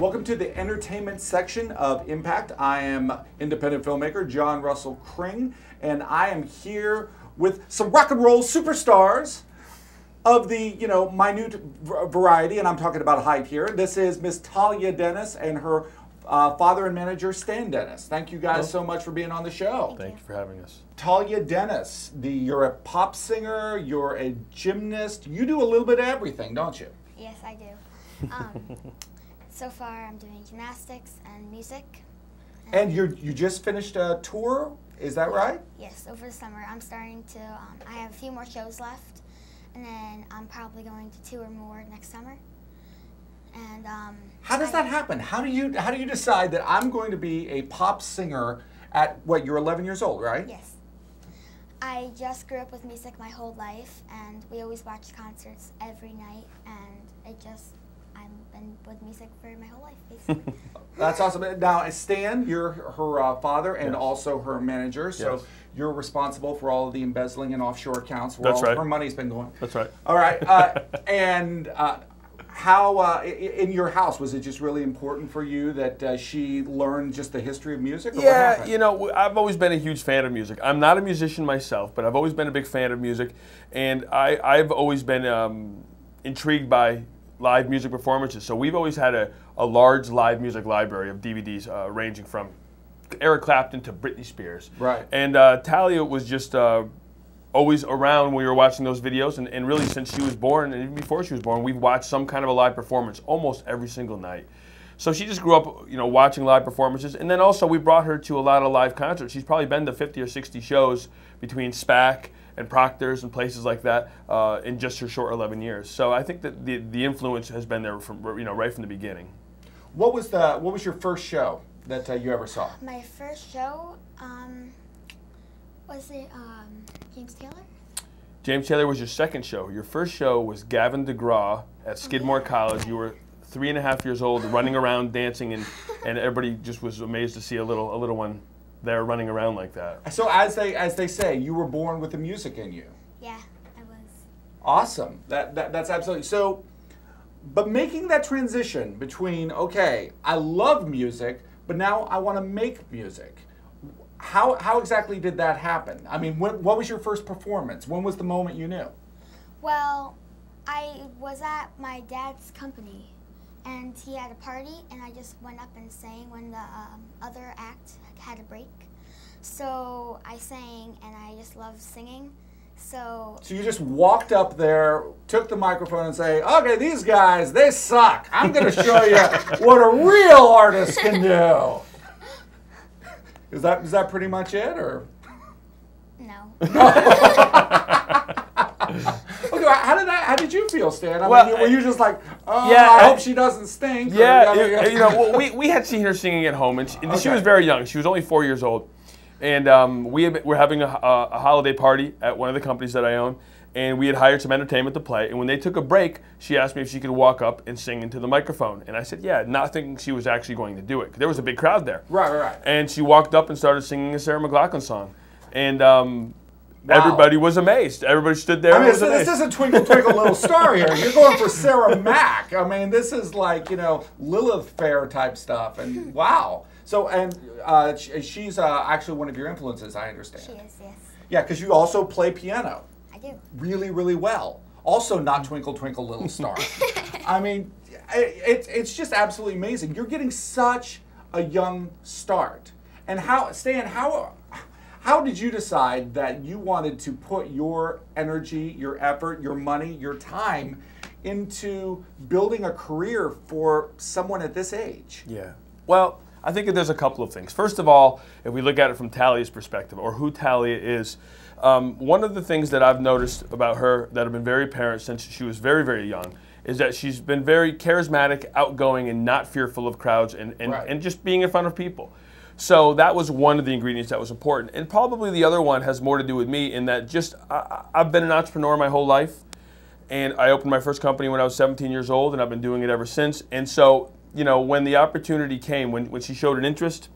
Welcome to the entertainment section of Impact. I am independent filmmaker Jon Russell Cring, and I am here with some rock and roll superstars of the you know minute variety, and I'm talking about height here. This is Miss Talia Dennis and her uh, father and manager Stan Dennis. Thank you guys so much for being on the show. Thank you for having us. Talia Dennis, the you're a pop singer, you're a gymnast, you do a little bit of everything, don't you? Yes, I do. Um, so far, I'm doing gymnastics and music. And you you just finished a tour, is that right? Yes, over the summer, I'm starting to. Um, I have a few more shows left, and then I'm probably going to two or more next summer. And um, How does I- that happen? How do you how do you decide that I'm going to be a pop singer at what you're 11 years old, right? Yes. I just grew up with music my whole life, and we always watch concerts every night, and it just. I've been with music for my whole life, basically. That's awesome. Now, Stan, you're her uh, father and Yes. also her manager, so Yes. you're responsible for all of the embezzling and offshore accounts where That's all right. her money's been going. That's right. All right, uh, and uh, how uh, in your house was it just really important for you that uh, she learned just the history of music? Or Yeah, happened? you know, I've always been a huge fan of music. I'm not a musician myself, but I've always been a big fan of music, and I, I've always been um, intrigued by live music performances. So we've always had a, a large live music library of DVDs uh, ranging from Eric Clapton to Britney Spears. Right. And uh, Talia was just uh, always around when we were watching those videos, and, and really since she was born, and even before she was born, we've watched some kind of a live performance almost every single night. So she just grew up, you know, watching live performances, and then also we brought her to a lot of live concerts. She's probably been to 50 or 60 shows between SPAC and Proctors and places like that uh, in just her short 11 years. So I think that the, the influence has been there from, you know, right from the beginning. what was the what was your first show that uh, you ever saw? my first show um, was it um, James Taylor? James Taylor was your second show. Your first show was Gavin DeGraw at Skidmore College. You were three and a half years old, running around dancing, and, and everybody just was amazed to see a little a little one there running around like that. So as they as they say, you were born with the music in you. Yeah, I was. Awesome. That, that that's absolutely so. But making that transition between okay, I love music, but now I want to make music. How how exactly did that happen? I mean, what what was your first performance? When was the moment you knew? Well, I was at my dad's company, and he had a party, and I just went up and sang when the um, other act had a break. So I sang, and I just loved singing. So So you just walked up there, took the microphone, and say, "Okay, these guys, they suck. I'm going to show you what a real artist can do." Is that is that pretty much it, or? no. Okay, how did that? How did you feel, Stan? I Well, mean, were you just like, oh, Yeah, I I- hope she doesn't stink? or, Yeah, I mean, you, know, well, we, we had seen her singing at home, and she, and she was very young. She was only four years old, and um, we had, were having a, a, a holiday party at one of the companies that I own, and we had hired some entertainment to play. And when they took a break, she asked me if she could walk up and sing into the microphone, and I said, yeah, not thinking she was actually going to do it. There was a big crowd there. Right, right, right. And she walked up and started singing a Sarah McLachlan song, and um, Wow. everybody was amazed. Everybody stood there. I mean, was this, this isn't Twinkle Twinkle Little Star here. You're going for Sarah Mack. I mean, this is like you know Lilith Fair type stuff, and wow. So, and uh, she's uh, actually one of your influences, I understand. She is, yes. Yeah, because you also play piano I do. really, really well. Also, not Twinkle Twinkle Little Star. I mean, it, it's it's just absolutely amazing. You're getting such a young start. And how, Stan, how how did you decide that you wanted to put your energy, your effort, your money, your time into building a career for someone at this age? Yeah. Well, I think that there's a couple of things. First of all, if we look at it from Talia's perspective, or who Talia is, um, one of the things that I've noticed about her that have been very apparent since she was very, very young is that she's been very charismatic, outgoing, and not fearful of crowds and, and, Right. and just being in front of people. So that was one of the ingredients that was important. And probably the other one has more to do with me in that just I, I've been an entrepreneur my whole life. And I opened my first company when I was 17 years old, and I've been doing it ever since. And so, you know, when the opportunity came, when, when she showed an interest,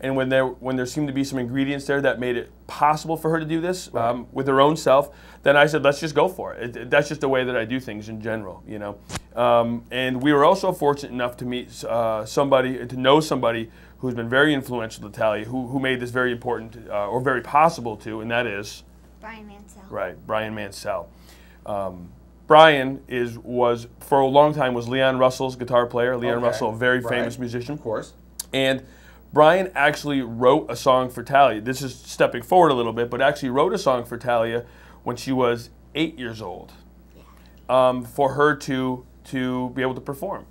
And when there when there seemed to be some ingredients there that made it possible for her to do this um, with her own self, then I said, let's just go for it. it. That's just the way that I do things in general, you know. Um, and we were also fortunate enough to meet uh, somebody, to know somebody who's been very influential to Talia, who, who made this very important uh, or very possible to, and that is Brian Mansell. Right, Brian Mansell. Um, Brian is was for a long time was Leon Russell's guitar player. Leon Okay, Russell, a very right. famous musician, Of course. and Brian actually wrote a song for Talia. This is stepping forward a little bit, but actually wrote a song for Talia when she was eight years old, um, for her to to be able to perform.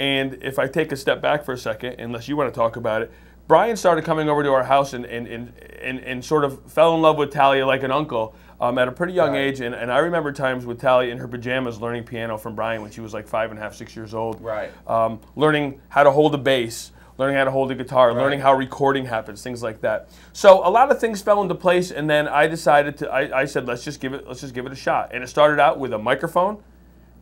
And if I take a step back for a second, unless you want to talk about it, Brian started coming over to our house and and, and, and, and sort of fell in love with Talia like an uncle um, at a pretty young Right. age. And, and I remember times with Talia in her pajamas learning piano from Brian when she was like five and a half, six years old. Right. Um, learning how to hold a bass, learning how to hold a guitar, Right. learning how recording happens, things like that. So a lot of things fell into place, and then I decided to. I, I said, let's just give it. Let's just give it a shot. And it started out with a microphone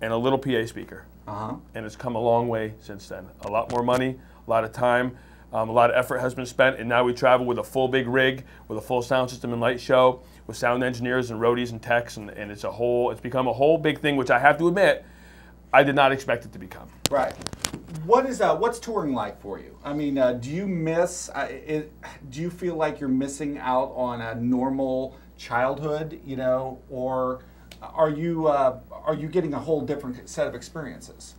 and a little PA speaker huh. and it's come a long way since then. A lot more money, a lot of time, um, a lot of effort has been spent, and now we travel with a full big rig, with a full sound system and light show, with sound engineers and roadies and techs, and, and it's a whole, it's become a whole big thing, which I have to admit, I did not expect it to become. Right. What is uh, what's touring like for you? I mean, uh, do you miss? Uh, it, do you feel like you're missing out on a normal childhood? You know, or are you uh, are you getting a whole different set of experiences?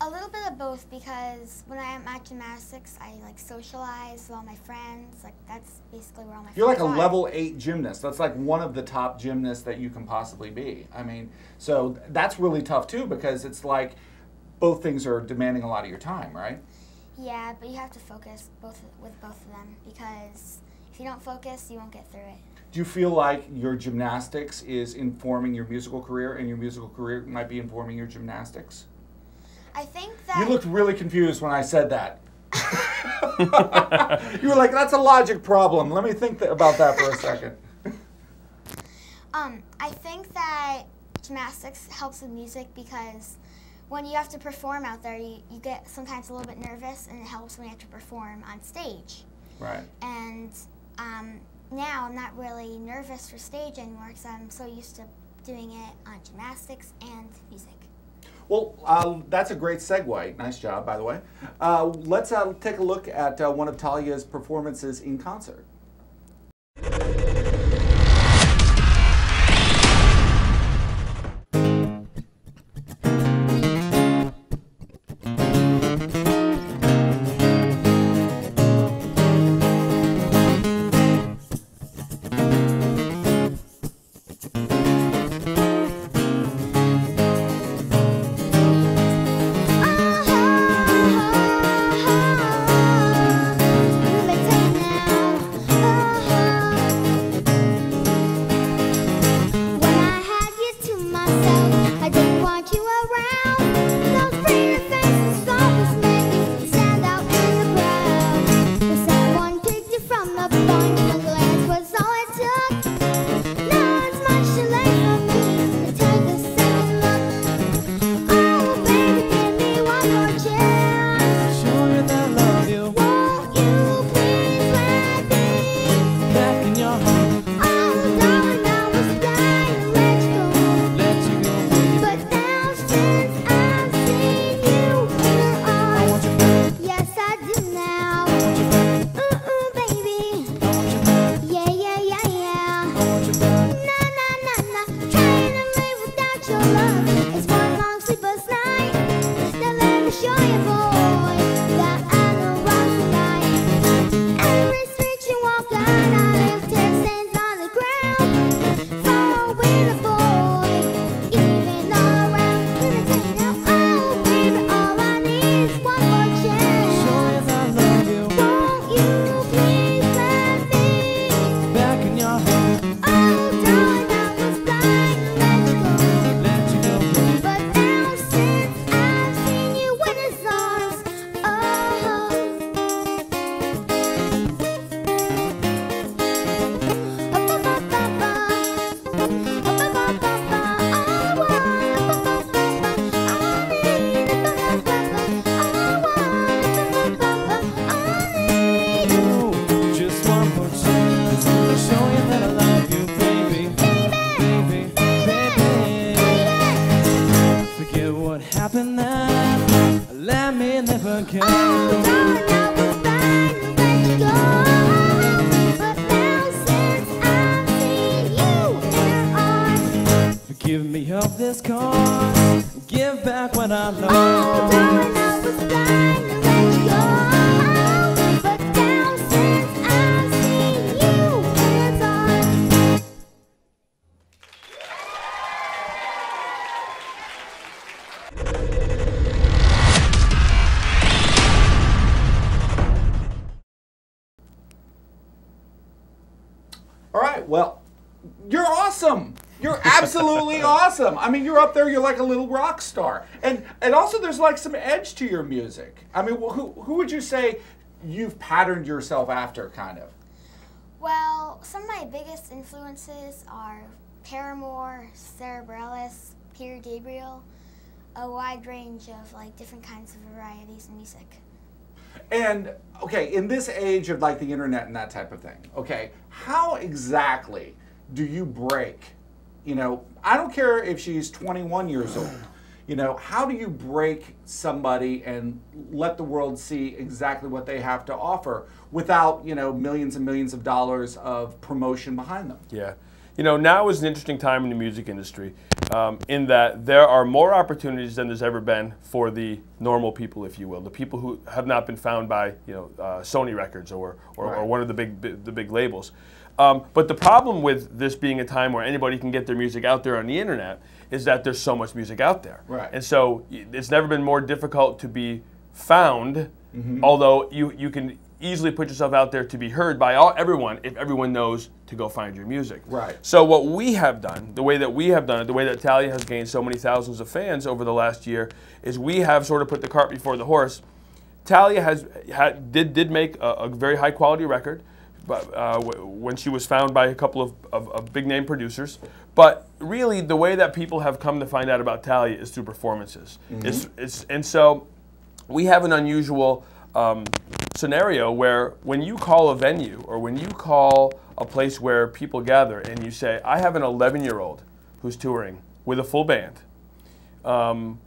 A little bit of both because when I am at gymnastics, I like socialize with all my friends. Like that's basically where all my You're like a are. level eight gymnast. That's like one of the top gymnasts that you can possibly be. I mean, so that's really tough too because it's like both things are demanding a lot of your time, right? Yeah, but you have to focus both with both of them because if you don't focus, you won't get through it. Do you feel like your gymnastics is informing your musical career, and your musical career might be informing your gymnastics? I think that You looked really confused when I said that. you were like, "That's a logic problem." Let me think th- about that for a second. Um, I think that gymnastics helps with music because when you have to perform out there, you, you get sometimes a little bit nervous, and it helps when you have to perform on stage. Right. And um, now I'm not really nervous for stage anymore because I'm so used to doing it on gymnastics and music. Well, uh, that's a great segue. Nice job, by the way. Uh, let's uh, take a look at uh, one of Talia's performances in concert. Absolutely awesome. I mean, you're up there. You're like a little rock star, and and also there's like some edge to your music. I mean, who who would you say you've patterned yourself after, kind of? Well, some of my biggest influences are Paramore, Bareilles, Peter Gabriel, a wide range of like different kinds of varieties of music. And okay, in this age of like the internet and that type of thing, okay, how exactly do you break? You know, I don't care if she's 21 years old. You know, how do you break somebody and let the world see exactly what they have to offer without, you know, millions and millions of dollars of promotion behind them? Yeah. You know, now is an interesting time in the music industry um, in that there are more opportunities than there's ever been for the normal people, if you will, the people who have not been found by, you know, uh, Sony Records or, or, or one of the big, big the big labels. Um, but the problem with this being a time where anybody can get their music out there on the internet is that there's so much music out there. Right. And so it's never been more difficult to be found, Mm-hmm. although you, you can easily put yourself out there to be heard by all, everyone if everyone knows to go find your music. Right. So what we have done, the way that we have done it, the way that Talia has gained so many thousands of fans over the last year, is we have sort of put the cart before the horse. Talia has had, did did make a, a very high quality record, but uh, w- when she was found by a couple of, of, of big name producers. But really, the way that people have come to find out about Talia is through performances. It's, it's, and so we have an unusual um, scenario where when you call a venue or when you call a place where people gather and you say, I have an 11 year old who's touring with a full band, um,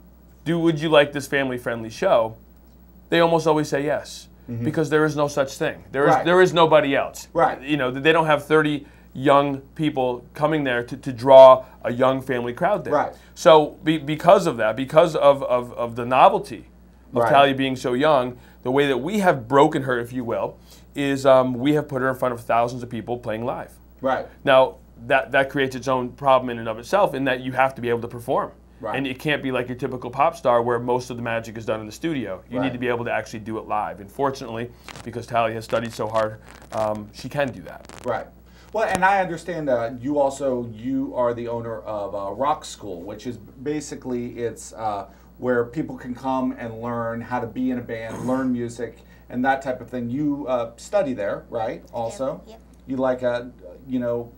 do would you like this family friendly show? They almost always say yes because there is no such thing. There is Mm-hmm. Right. there is nobody else. Right. You know they don't have 30 young people coming there to, to draw a young family crowd there. Right. So be, because of that, because of, of, of the novelty of Right. Talia being so young, the way that we have broken her, if you will, is um, we have put her in front of thousands of people playing live. Right. Now, that, that creates its own problem in and of itself in that you have to be able to perform. Right. And it can't be like your typical pop star where most of the magic is done in the studio. You Right. need to be able to actually do it live. And fortunately, because Talia has studied so hard, um, she can do that. Right. Well, and I understand uh, you also you are the owner of uh, Rock School, which is basically it's uh, where people can come and learn how to be in a band, learn music, and that type of thing. You uh, study there, right? Also, Yep. you like uh, you know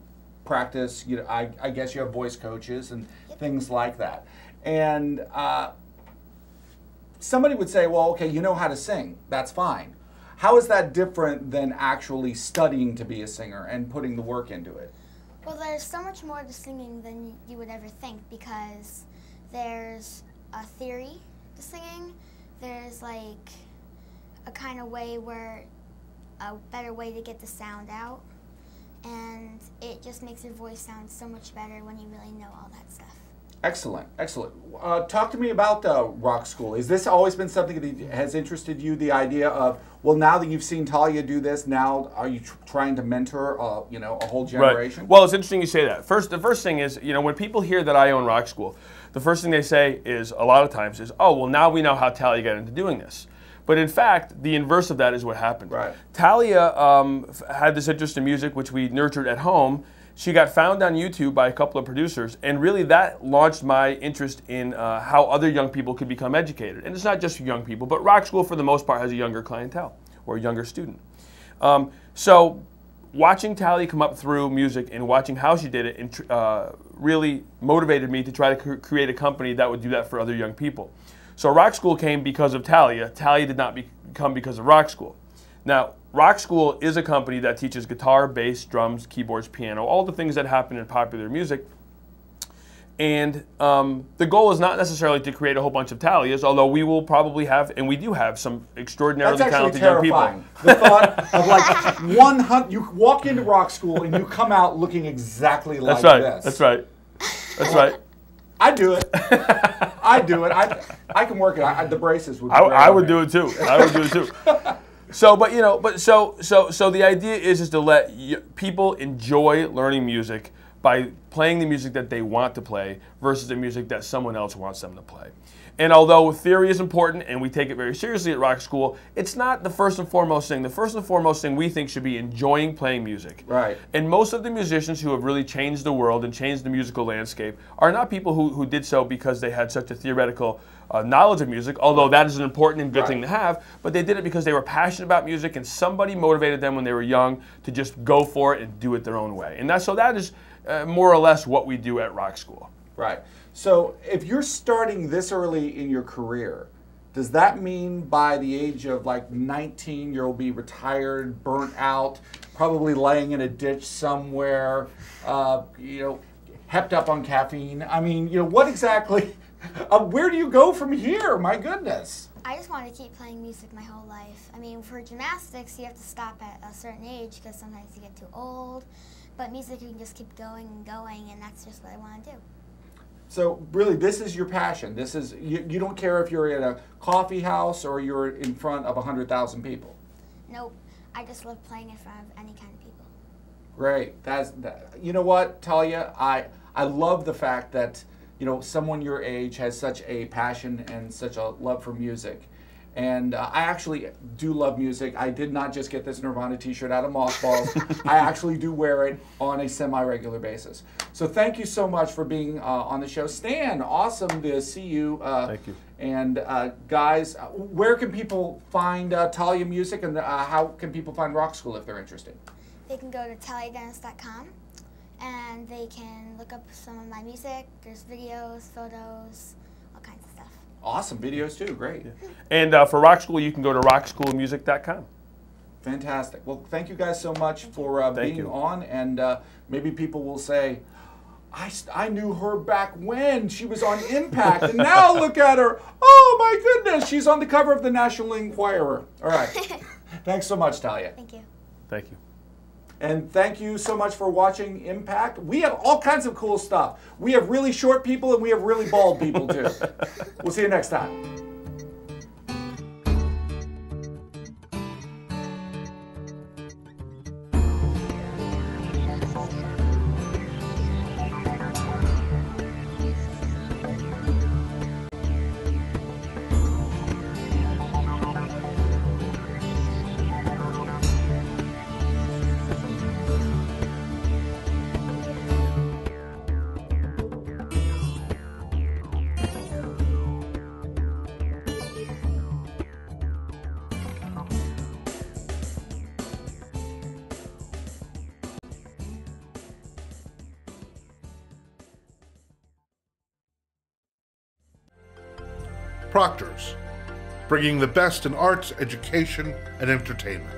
practice. You know, I, I guess you have voice coaches and things like that. And uh, somebody would say, well, okay, you know how to sing. That's fine. How is that different than actually studying to be a singer and putting the work into it? Well, there's so much more to singing than you would ever think because there's a theory to singing. There's like a kind of way where a better way to get the sound out, and it just makes your voice sound so much better when you really know all that stuff. Excellent, excellent. Uh, talk to me about uh, Rock School. Has this always been something that has interested you? The idea of well, now that you've seen Talia do this, now are you tr- trying to mentor, uh, you know, a whole generation? Right. Well, it's interesting you say that. First, the first thing is, you know, when people hear that I own Rock School, the first thing they say is a lot of times is, "Oh, well, now we know how Talia got into doing this." But in fact, the inverse of that is what happened. Right. Talia um, f- had this interest in music, which we nurtured at home. She got found on YouTube by a couple of producers, and really that launched my interest in uh, how other young people could become educated. And it's not just young people, but Rock School, for the most part, has a younger clientele or a younger student. Um, so watching Talia come up through music and watching how she did it and, uh, really motivated me to try to cr- create a company that would do that for other young people. So Rock School came because of Talia. Talia did not be- come because of Rock School. Now, Rock School is a company that teaches guitar, bass, drums, keyboards, piano, all the things that happen in popular music. And um, the goal is not necessarily to create a whole bunch of Talias, although we will probably have, and we do have, some extraordinarily That's actually talented young people. The thought of like one hundred, you walk into rock school and you come out looking exactly like That's right. this. That's right. That's right. I do it. I do it. I I can work it. I, the braces would. Be I, great I would do it too. I would do it too. So, but you know, but so so so the idea is is to let people enjoy learning music by playing the music that they want to play versus the music that someone else wants them to play. And although theory is important and we take it very seriously at Rock School, it's not the first and foremost thing. The first and foremost thing we think should be enjoying playing music. Right. And most of the musicians who have really changed the world and changed the musical landscape are not people who, who did so because they had such a theoretical uh, knowledge of music, although that is an important and good thing to have, but they did it because they were passionate about music and somebody motivated them when they were young to just go for it and do it their own way. And that, so that is uh, more or less what we do at Rock School. Right. So if you're starting this early in your career, does that mean by the age of like 19 you'll be retired, burnt out, probably laying in a ditch somewhere, uh, you know, hepped up on caffeine? I mean, you know, what exactly? Uh, where do you go from here? My goodness. I just want to keep playing music my whole life. I mean, for gymnastics, you have to stop at a certain age because sometimes you get too old. But music, you can just keep going and going, and that's just what I want to do. So really, this is your passion. This is you, you don't care if you're at a coffee house or you're in front of 100,000 people. Nope, I just love playing in front of any kind of people. Great. That's that, you know what, Talia, I I love the fact that you know someone your age has such a passion and such a love for music. And uh, I actually do love music. I did not just get this Nirvana T-shirt out of mothballs. I actually do wear it on a semi-regular basis. So thank you so much for being uh, on the show, Stan. Awesome to see you. Uh, Thank you. And uh, guys, uh, where can people find uh, Talia music, and uh, how can people find Rock School if they're interested? They can go to taliadennis.com and they can look up some of my music. There's videos, photos, all kinds of stuff. Awesome videos too. Great. And uh, for Rock School, you can go to rockschoolmusic.com. Fantastic. Well, thank you guys so much for uh, being you. on, and uh, maybe people will say, I, I knew her back when she was on Impact, and now look at her. Oh my goodness, she's on the cover of the National Enquirer. All right. Thanks so much, Talia. Thank you. Thank you. And thank you so much for watching Impact. We have all kinds of cool stuff. We have really short people, and we have really bald people too. we'll see you next time. Proctors, bringing the best in arts, education, and entertainment.